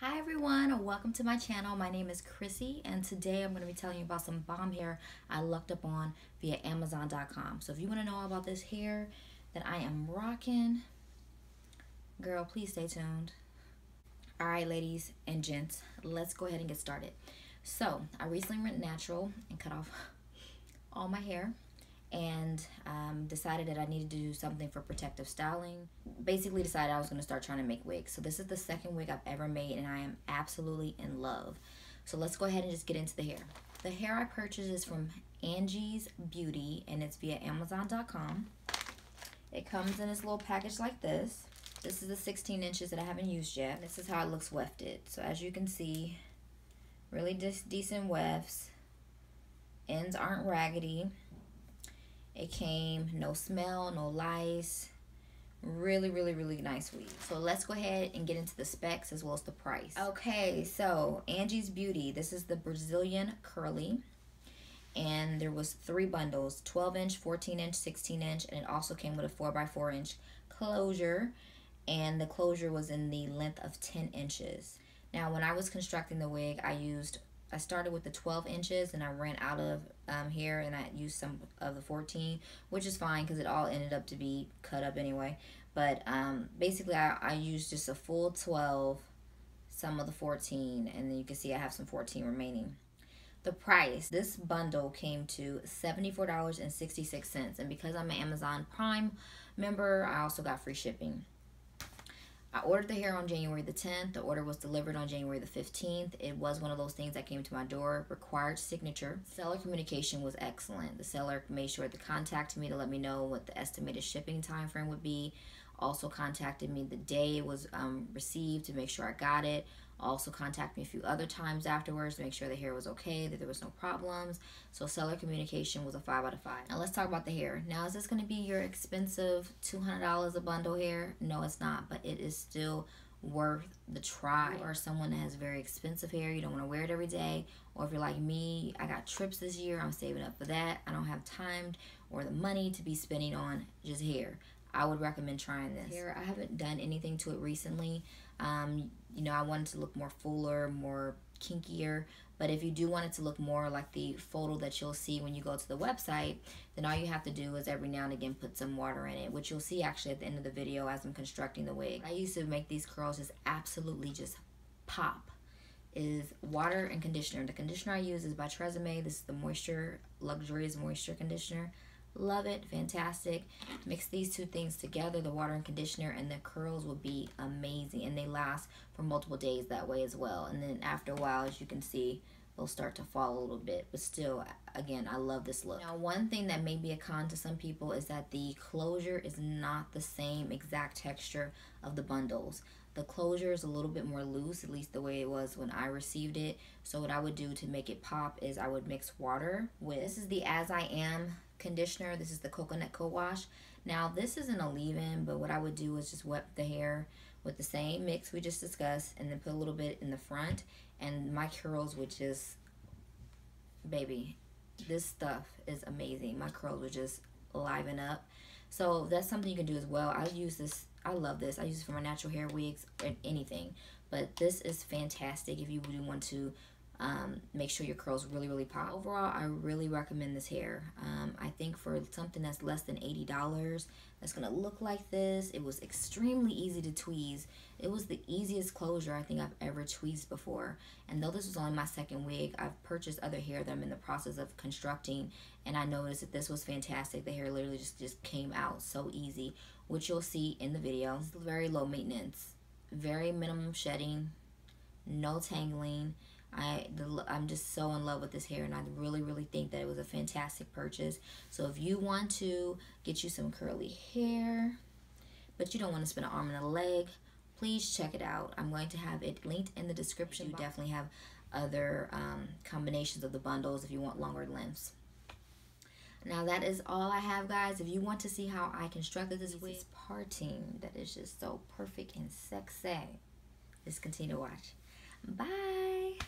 Hi everyone, welcome to my channel. My name is Cryssie and today I'm going to be telling you about some bomb hair I looked up on via Amazon.com. So if you want to know about this hair that I am rocking, girl, please stay tuned. Alright ladies and gents, let's go ahead and get started. So I recently went natural and cut off all my hair and um, decided that I needed to do something for protective styling. Basically decided I was going to start trying to make wigs. So this is the second wig I've ever made and I am absolutely in love. So let's go ahead and just get into the hair. The hair I purchased is from Angie's Beauty and it's via Amazon.com. It comes in this little package like this. This is the 16 inches that I haven't used yet. This is how it looks wefted. So as you can see, really just decent wefts. Ends aren't raggedy. It came no smell, no lice. Really, really, really nice weave. So let's go ahead and get into the specs as well as the price. Okay, so Angie's Beauty. This is the Brazilian Curly. And there was three bundles, 12 inch, 14 inch, 16 inch, and it also came with a 4 by 4 inch closure. And the closure was in the length of 10 inches. Now, when I was constructing the wig, I used I started with the 12 inches and I ran out of um, here and I used some of the 14, which is fine because it all ended up to be cut up anyway. But um, basically, I, I used just a full 12, some of the 14, and then you can see I have some 14 remaining. The price, this bundle came to $74.66, and because I'm an Amazon Prime member, I also got free shipping. I ordered the hair on January the 10th. The order was delivered on January the 15th. It was one of those things that came to my door, required signature. Seller communication was excellent. The seller made sure to contact me to let me know what the estimated shipping time frame would be. Also contacted me the day it was um, received to make sure I got it also contact me a few other times afterwards to make sure the hair was okay, that there was no problems. So seller communication was a 5 out of 5. Now let's talk about the hair. Now is this going to be your expensive $200 a bundle hair? No, it's not, but it is still worth the try. Or someone that has very expensive hair, you don't want to wear it every day. Or if you're like me, I got trips this year, I'm saving up for that. I don't have time or the money to be spending on just hair. I would recommend trying this. Here, I haven't done anything to it recently. Um, you know, I wanted to look more fuller, more kinkier. But if you do want it to look more like the photo that you'll see when you go to the website, then all you have to do is every now and again put some water in it, which you'll see actually at the end of the video as I'm constructing the wig. I used to make these curls just absolutely just pop is water and conditioner. The conditioner I use is by Tresemme. This is the Moisture Luxurious Moisture Conditioner. Love it. Fantastic. Mix these two things together, the water and conditioner, and the curls will be amazing. And they last for multiple days that way as well. And then after a while, as you can see, they'll start to fall a little bit. But still, again, I love this look. Now, one thing that may be a con to some people is that the closure is not the same exact texture of the bundles. The closure is a little bit more loose, at least the way it was when I received it. So what I would do to make it pop is I would mix water with, this is the As I Am conditioner. This is the Coconut Co-Wash. Now, this isn't a leave-in, but what I would do is just wet the hair with the same mix we just discussed and then put a little bit in the front. And my curls would just, baby, this stuff is amazing. My curls would just liven up. So that's something you can do as well. I use this, I love this. I use it for my natural hair wigs and anything. But this is fantastic if you do want to um, make sure your curls really, really pop. Overall, I really recommend this hair. Um, I think for something that's less than $80, that's to look like this. It was extremely easy to tweeze. It was the easiest closure I think I've ever tweezed before. And though this was only my second wig, I've purchased other hair that I'm in the process of constructing. And I noticed that this was fantastic. The hair literally just, just came out so easy, which you'll see in the video. It's very low maintenance, very minimum shedding, no tangling I the, I'm just so in love with this hair and I really really think that it was a fantastic purchase. So if you want to get you some curly hair but you don't want to spend an arm and a leg, please check it out. I'm going to have it linked in the description. You definitely have other um, combinations of the bundles if you want longer lengths. Now that is all I have guys. If you want to see how I constructed this wig parting that is just so perfect and sexy, just continue to watch. Bye.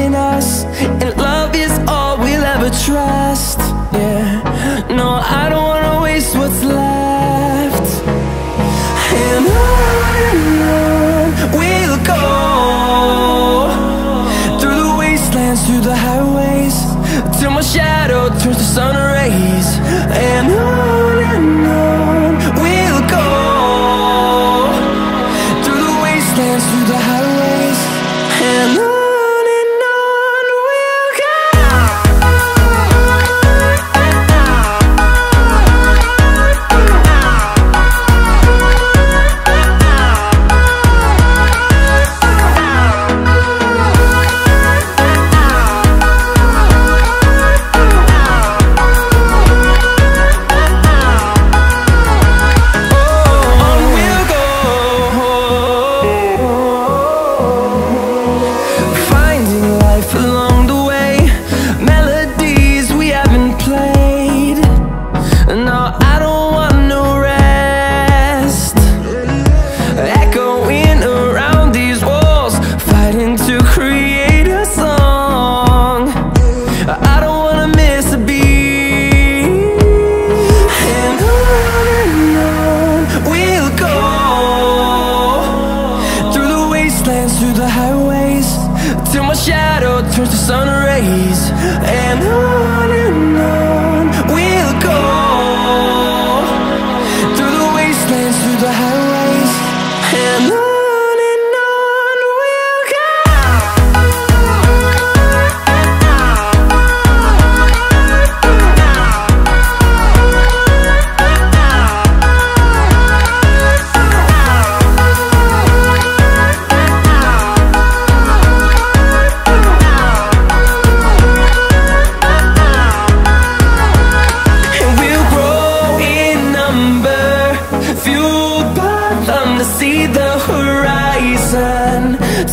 see the horizon.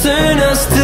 Turn us to